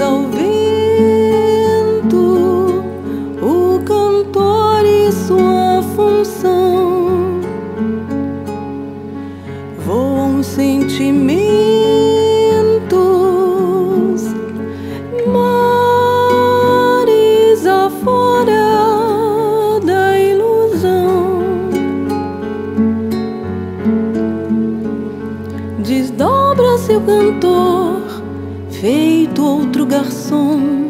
ao vento o cantor e sua função. Voam sentimentos, mares afora da ilusão. Desdobra-se o cantor feito outro garçom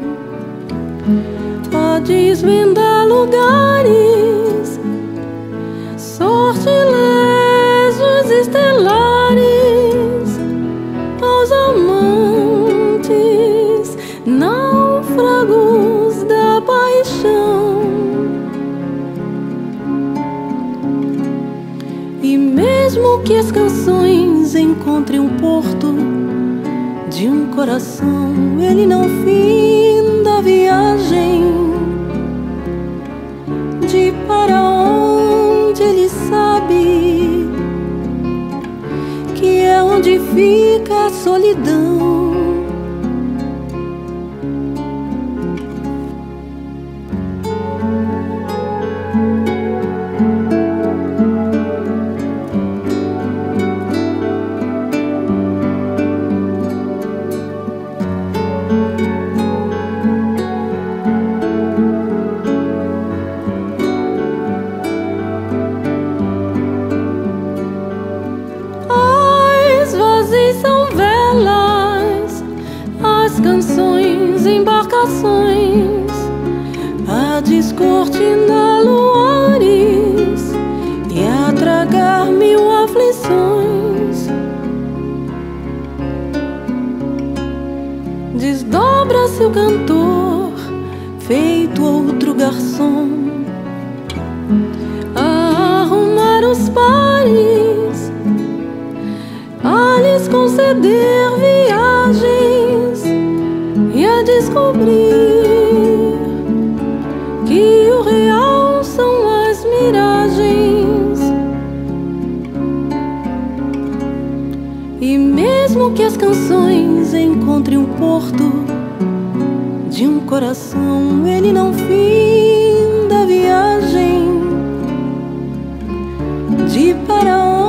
a desvendar lugares, sortilégios estelares aos amantes, náufragos da paixão. E mesmo que as canções encontrem um porto de um coração, ele não finda a viagem de para onde ele sabe que é onde fica a solidão. Vozes são velas, as canções, embarcações, a descortinar luares e a tragar mil aflições. Desdobra-se o cantor, feito outro garçom, conceder viagens e a descobrir que o real são as miragens. E mesmo que as canções encontrem um porto de um coração, ele não finda a viagem de para onde